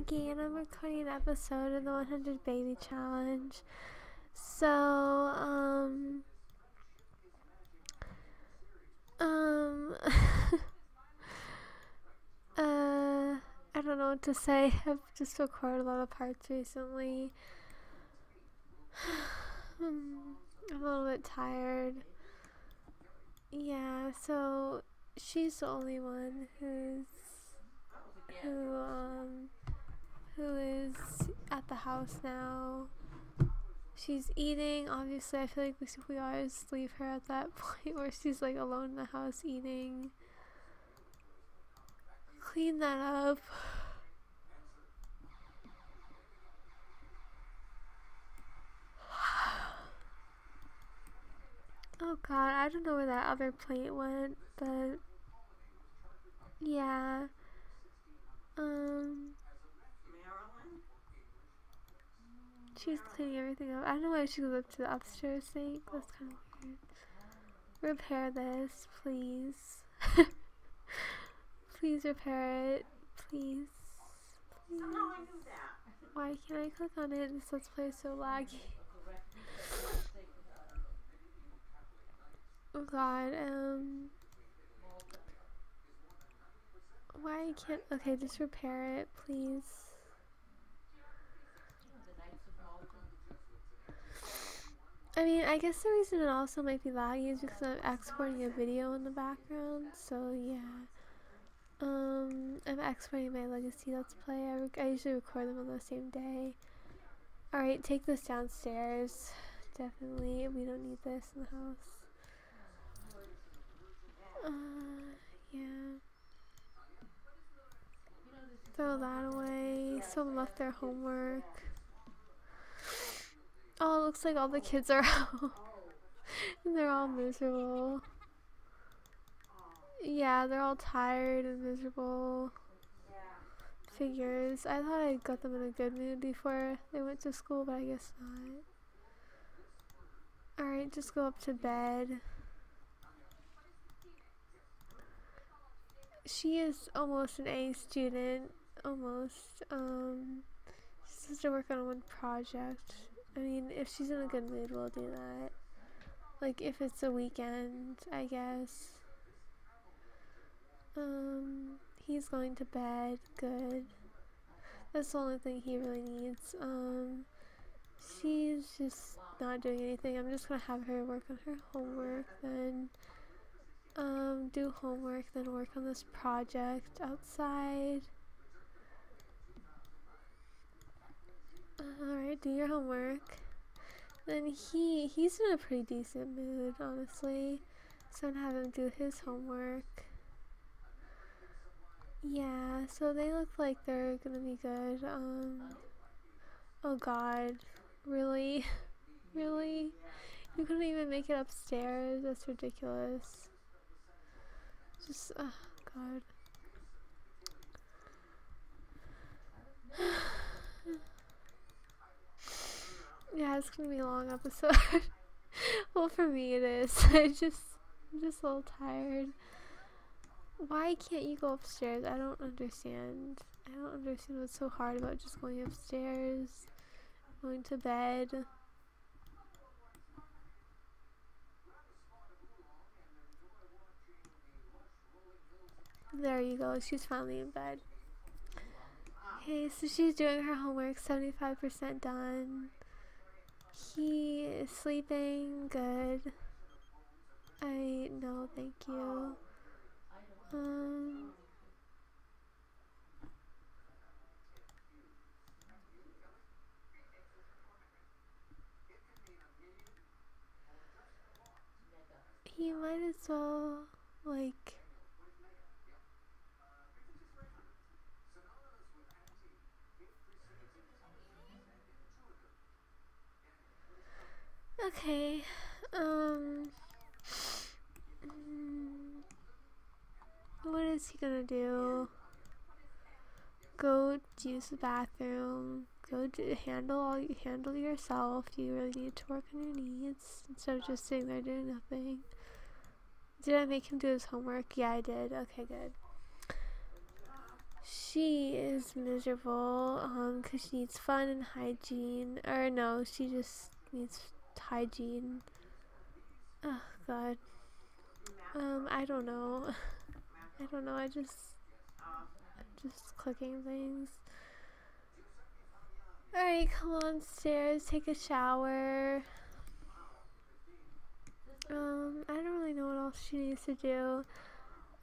laggy and I'm recording an episode of the 100 Baby Challenge. So, um, um, uh, I don't know what to say. I've just recorded a lot of parts recently. I'm a little bit tired. Yeah, so she's the only one who's who um who is at the house now. She's eating. Obviously, I feel like we, we always leave her at that point where she's like alone in the house eating. Clean that up. Oh god, I don't know where that other plate went, but yeah. Um She's cleaning everything up. I don't know why she goes up to the upstairs sink. That's kind of weird. Repair this, please. please repair it. Please. please. Why can't I click on it? This let's play so laggy. Oh god, um why can't okay just repair it please I mean I guess the reason it also might be laggy is because I'm exporting a video in the background so yeah um I'm exporting my legacy let's play I, I usually record them on the same day alright take this downstairs definitely we don't need this in the house uh, yeah. Throw that away. Someone left their homework. Oh, looks like all the kids are out. and they're all miserable. Yeah, they're all tired and miserable. Figures. I thought I got them in a good mood before they went to school, but I guess not. Alright, just go up to bed. she is almost an A student, almost. Um, she has to work on one project. I mean, if she's in a good mood, we'll do that. Like, if it's a weekend, I guess. Um, he's going to bed. Good. That's the only thing he really needs. Um, she's just not doing anything. I'm just gonna have her work on her homework then um, do homework, then work on this project outside. Alright, do your homework. Then he, he's in a pretty decent mood, honestly. So I'm have him do his homework. Yeah, so they look like they're gonna be good. Um, oh god, really? really? You couldn't even make it upstairs? That's ridiculous. Just, oh god. yeah, it's gonna be a long episode. well, for me it is. I just, I'm just a little tired. Why can't you go upstairs? I don't understand. I don't understand what's so hard about just going upstairs, going to bed. There you go. She's finally in bed. Okay, so she's doing her homework, 75% done. He is sleeping. Good. I no, thank you. Um. He might as well, like, Okay. Um. What is he gonna do? Go use the bathroom. Go do, handle all you handle yourself. You really need to work on your needs instead of just sitting there doing nothing. Did I make him do his homework? Yeah, I did. Okay, good. she is miserable um because she needs fun and hygiene or no she just needs hygiene oh god. Um i don't know. I don't know. I just I'm just clicking things. All right come on stairs. Take a shower. Um i don't really know what else she needs to do.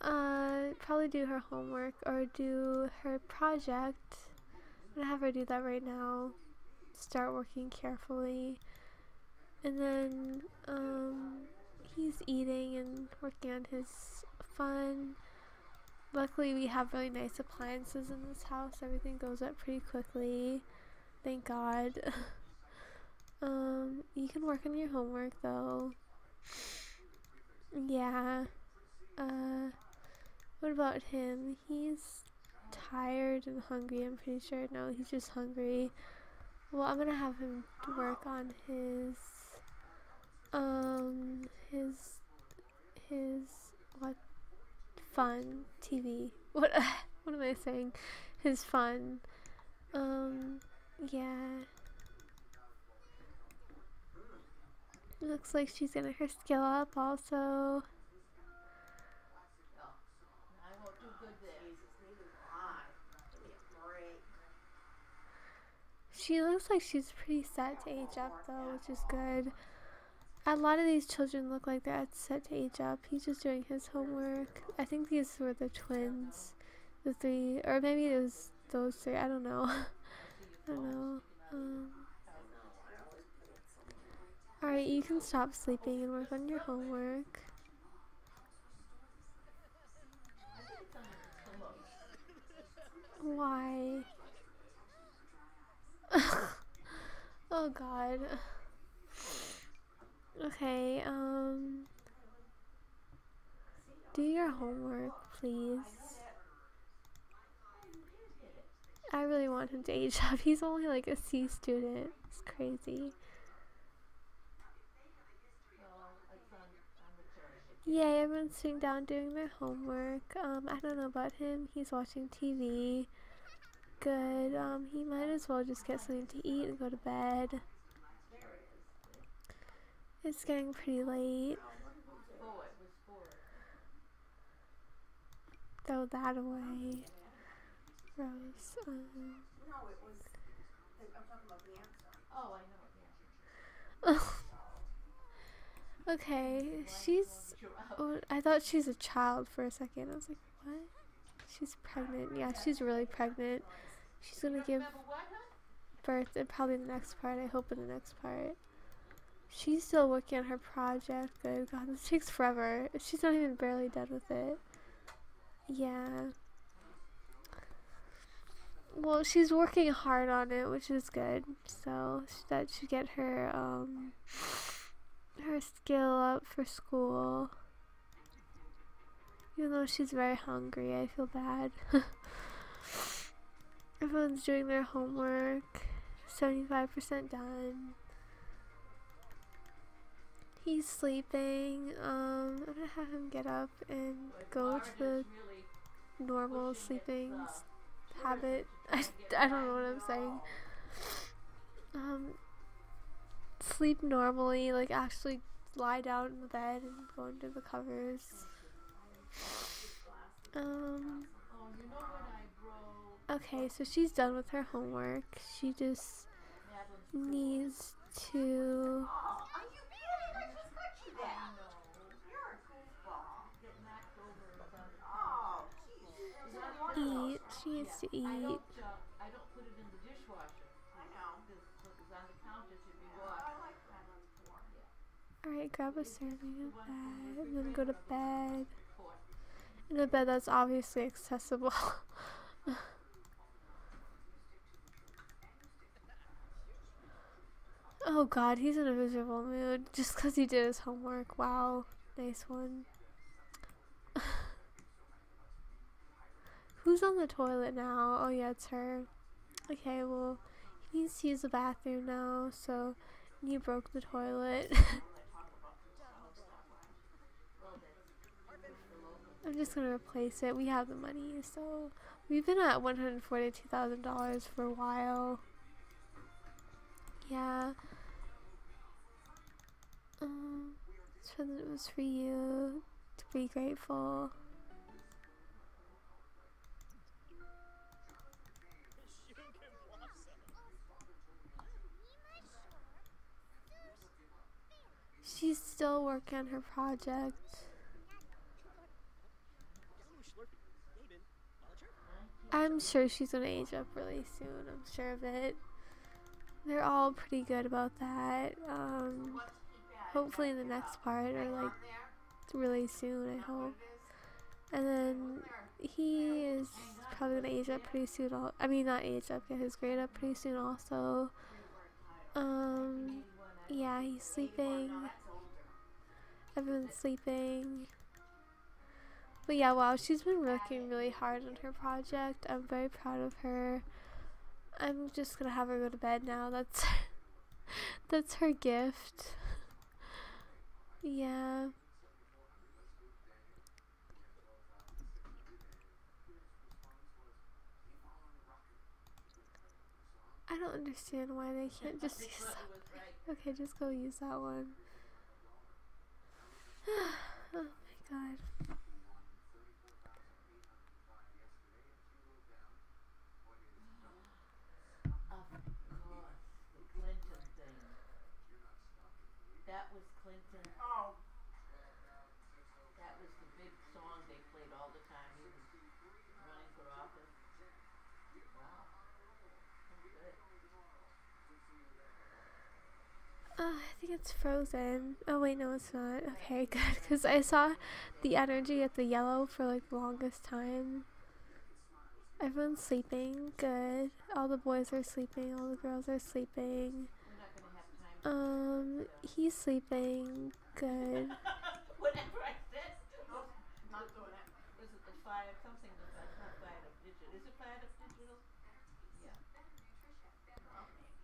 Uh, probably do her homework or do her project. I'm gonna have her do that right now. Start working carefully. And then, um, he's eating and working on his fun. Luckily, we have really nice appliances in this house. Everything goes up pretty quickly. Thank God. um, you can work on your homework though. Yeah. Uh, what about him? He's tired and hungry, I'm pretty sure. No, he's just hungry. Well, I'm gonna have him work on his, um, his, his, what, fun TV. What, what am I saying? His fun. Um, yeah. Looks like she's gonna her skill up also. She looks like she's pretty set to age up though, which is good. A lot of these children look like they're set to age up. He's just doing his homework. I think these were the twins. The three, or maybe it was those three. I don't know. I don't know. Um, Alright, you can stop sleeping and work on your homework. Why? oh god. Okay, um do your homework, please. I really want him to age up. He's only like a C student. It's crazy. Yeah, everyone's sitting down doing their homework. Um, I don't know about him. He's watching TV good. Um, he might as well just get something to eat and go to bed. It's getting pretty late. Throw that away. Rose. Um. Okay, she's. Oh, I thought she's a child for a second. I was like, what? She's pregnant. Yeah, she's really pregnant. She's gonna give birth in probably the next part. I hope in the next part. She's still working on her project. Good God, this takes forever. She's not even barely done with it. Yeah. Well, she's working hard on it, which is good. So that should get her um her skill up for school. Even though she's very hungry, I feel bad. Everyone's doing their homework. 75% done. He's sleeping. Um, I'm gonna have him get up and go to the normal sleeping habit. I, I don't know what I'm saying. Um, sleep normally, like actually lie down in the bed and go under the covers. Um, Okay, so she's done with her homework. She just needs to eat. She needs to eat. Alright, grab a serving of that and then go to bed. In a bed that's obviously accessible. Oh god, he's in a miserable mood just because he did his homework. Wow, nice one. Who's on the toilet now? Oh yeah, it's her. Okay, well, he needs to use the bathroom now, so he broke the toilet. I'm just gonna replace it. We have the money, so We've been at $142,000 for a while. Yeah. Um, it was for you to be grateful. She's still working on her project. I'm sure she's gonna age up really soon. I'm sure of it. They're all pretty good about that. Um, hopefully in the next part or like really soon. I hope. And then he is probably gonna age up pretty soon. Al- I mean, not age up, get his grade up pretty soon. Also, um, yeah, he's sleeping. Everyone's sleeping. But yeah, wow, she's been working really hard on her project. I'm very proud of her. I'm just gonna have her go to bed now. That's that's her gift. yeah. I don't understand why they can't just use that. Okay, just go use that one. Oh my god. Of course, the Clinton thing. That was Clinton. Oh. That was the big song they played all the time. He was running for office. Wow. Uh, I think it's frozen. Oh wait, no, it's not. Okay, good. Because I saw the energy at the yellow for like the longest time. Everyone's sleeping. Good. All the boys are sleeping. All the girls are sleeping. We're not gonna have time. Um, he's sleeping. Good. Whatever I said. Oh, not doing it. Was it the fire something? That's not digital. Is it fired up digital? Yeah.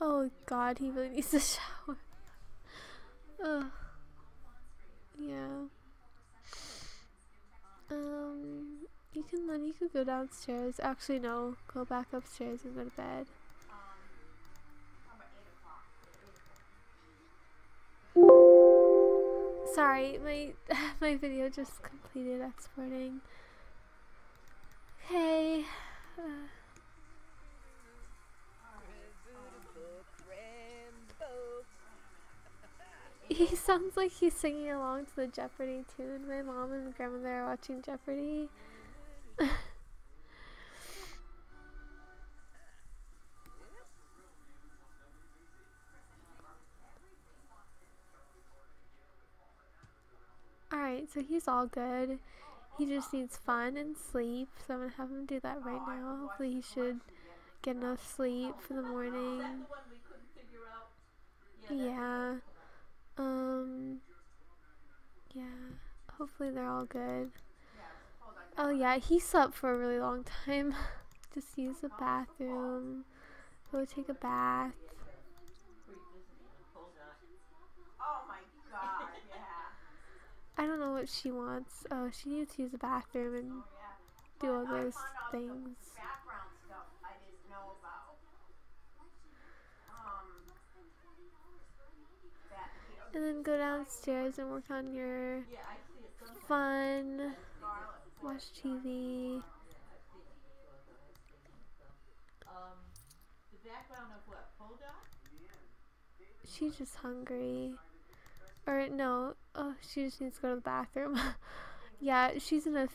Oh God, he really needs a shower. Ugh. Yeah. Um, you can then you could go downstairs. Actually, no, go back upstairs and go to bed. Sorry, my my video just completed exporting. Okay. Uh, he sounds like he's singing along to the Jeopardy tune. My mom and grandmother are watching Jeopardy. Alright, so he's all good. He just needs fun and sleep, so I'm gonna have him do that right now. Hopefully, he should get enough sleep for the morning. Is that the one we couldn't figure out? Yeah. Um. Yeah. Hopefully they're all good. Oh yeah, he slept for a really long time. Just use the bathroom. Go take a bath. I don't know what she wants. Oh, she needs to use the bathroom and do all those things. Some background stuff I didn't know about. Um, that he- And then go downstairs and work on your fun. Watch TV. She's just hungry. Or no, oh, she just needs to go to the bathroom. yeah, she's in a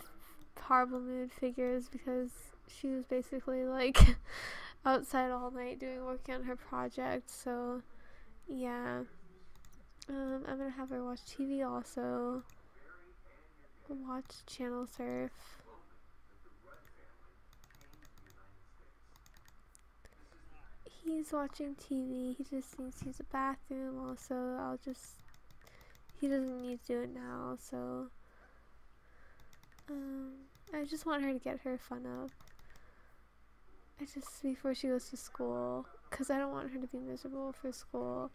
horrible mood, figures, because she was basically like outside all night doing work on her project. So, yeah. Um, I'm gonna have her watch TV also. Watch channel surf. He's watching TV. He just needs to use the bathroom. Also, I'll just. He doesn't need to do it now, so. Um, I just want her to get her fun up. I just before she goes to school, cause I don't want her to be miserable for school.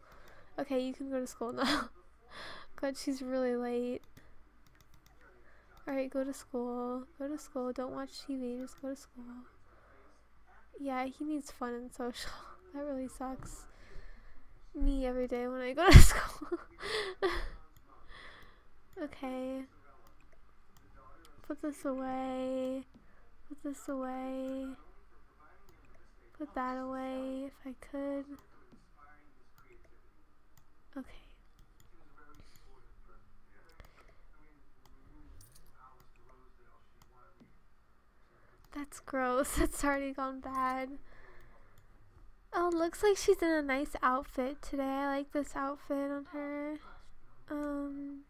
Okay, you can go to school now. God, she's really late. Alright, go to school. Go to school. Don't watch TV. Just go to school. Yeah, he needs fun and social. That really sucks. Me every day when I go to school. okay. Put this away. Put this away. Put that away if I could. Okay. That's gross. That's already gone bad. Oh, looks like she's in a nice outfit today. I like this outfit on her. Um,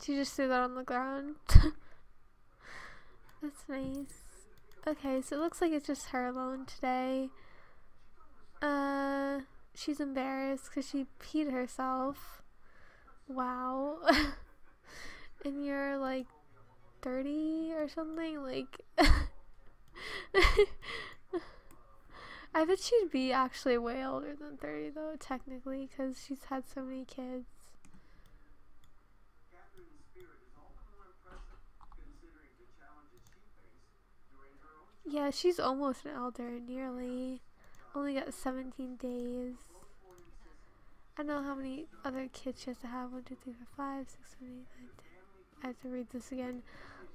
she just threw that on the ground. That's nice. Okay, so it looks like it's just her alone today. Uh, she's embarrassed because she peed herself. Wow. and you're like 30 or something? Like. I bet she'd be actually way older than 30 though, technically, because she's had so many kids. Yeah, she's almost an elder, nearly. Only got 17 days. I don't know how many other kids she has to have. 1, 2, 3, 4, 5, 6, 7, 8, 9, 10. I have to read this again.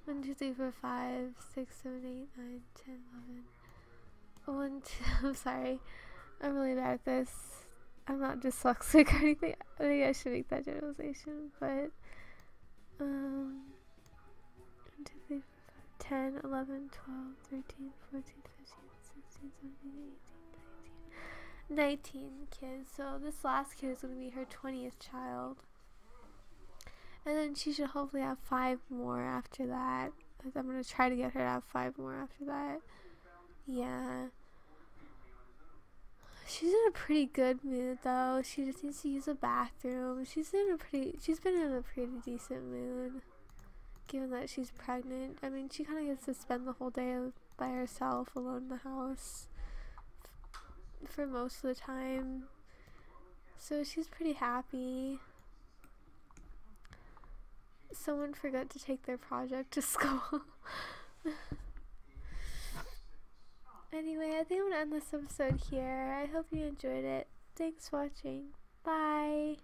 1, 2, 3, 4, 5, 6, 7, 8, 9, 10, 11. 1, 2, I'm sorry. I'm really bad at this. I'm not dyslexic or anything. I think I should make that generalization, but. Um. 1, 2, 3, 4, 5, 10, 11, 12, 13, 14, 15, 16, 17, 18, 19. 19 kids. So this last kid is going to be her 20th child. And then she should hopefully have five more after that. I'm going to try to get her to have five more after that. Yeah. She's in a pretty good mood though. She just needs to use a bathroom. She's in a pretty she's been in a pretty decent mood. Given that she's pregnant. I mean, she kind of gets to spend the whole day by herself alone in the house for most of the time. So she's pretty happy. Someone forgot to take their project to school. anyway, I think I'm gonna end this episode here. I hope you enjoyed it. Thanks for watching. Bye.